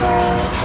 Bye.